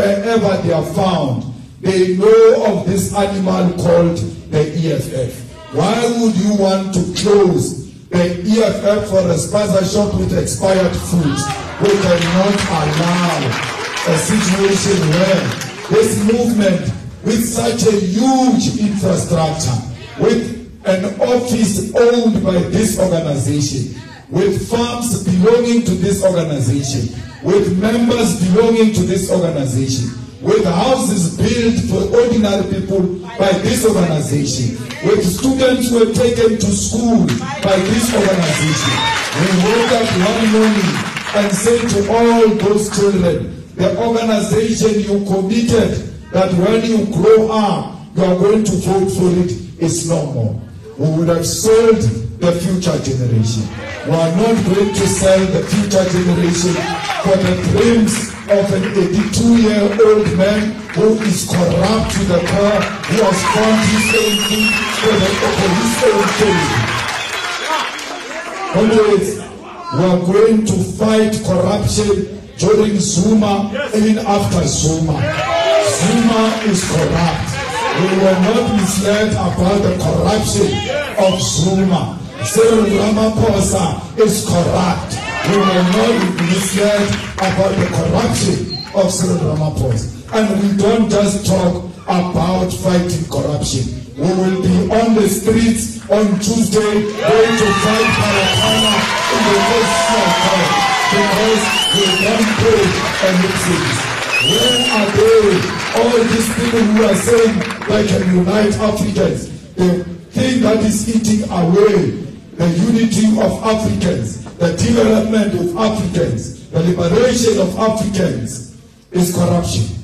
wherever they are found, they know of this animal called the EFF. Why would you want to close the EFF for a spaza shop with expired food? We cannot allow a situation where this movement with such a huge infrastructure, with an office owned by this organization, with farms belonging to this organization, with members belonging to this organization, with houses built for ordinary people by this organization, with students who were taken to school by this organization. We woke up one morning and said to all those children, the organization you committed that when you grow up, you are going to vote for it is no more. We would have sold the future generation. We are not going to sell the future generation for the dreams of an 82-year-old man who is corrupt to the core, who has found his own thing for, the, for his own gain. Comrades, we are going to fight corruption during Zuma, even after Zuma. Zuma is corrupt. We were not be misled about the corruption of Zuma. Cyril Ramaphosa is corrupt. We were not misled about the corruption of Cyril Ramaphosa. And we don't just talk about fighting corruption. We will be on the streets on Tuesday going to fight Parapana in the next because we don't pay elections. Where are they? All these people who are saying they can unite Africans. The thing that is eating away the unity of Africans, the development of Africans, the liberation of Africans is corruption.